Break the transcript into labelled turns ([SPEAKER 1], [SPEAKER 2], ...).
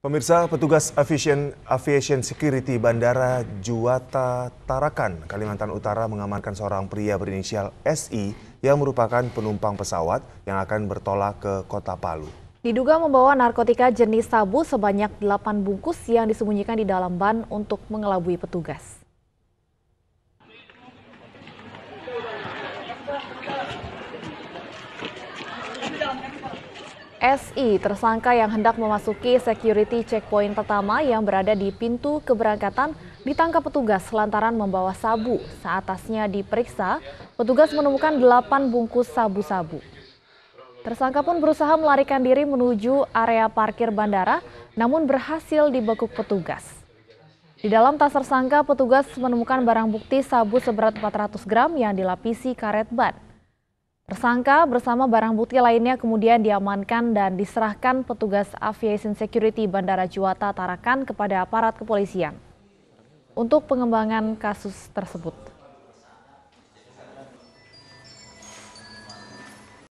[SPEAKER 1] Pemirsa, petugas aviation, aviation security Bandara Juwata Tarakan, Kalimantan Utara mengamankan seorang pria berinisial SI yang merupakan penumpang pesawat yang akan bertolak ke kota Palu.
[SPEAKER 2] Diduga membawa narkotika jenis sabu sebanyak 8 bungkus yang disembunyikan di dalam ban untuk mengelabui petugas. SI, tersangka yang hendak memasuki security checkpoint pertama yang berada di pintu keberangkatan, ditangkap petugas lantaran membawa sabu. Saat tasnya diperiksa, petugas menemukan 8 bungkus sabu-sabu. Tersangka pun berusaha melarikan diri menuju area parkir bandara, namun berhasil dibekuk petugas. Di dalam tas tersangka, petugas menemukan barang bukti sabu seberat 400 gram yang dilapisi karet ban. Tersangka bersama barang bukti lainnya kemudian diamankan dan diserahkan petugas aviation security Bandara Juwata Tarakan kepada aparat kepolisian untuk pengembangan kasus tersebut.